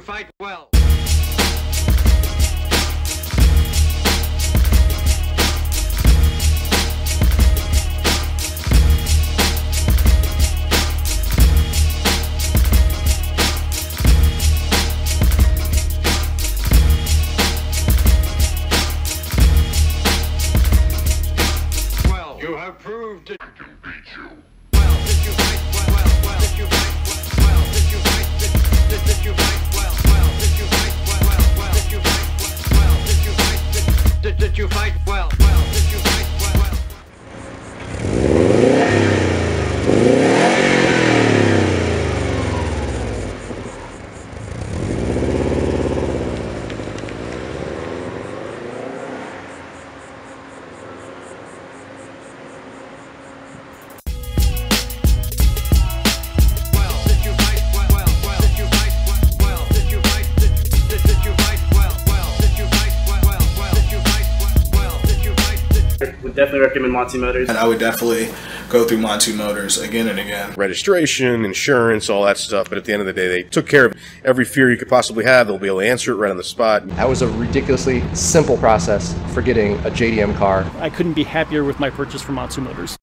fight well? Well, you have proved it. Well, did you fight well? Definitely recommend Montu Motors. And I would definitely go through Montu Motors again and again. registration, insurance, all that stuff. But at the end of the day, they took care of every fear you could possibly have. They'll be able to answer it right on the spot. That was a ridiculously simple process for getting a JDM car. I couldn't be happier with my purchase from Montu Motors.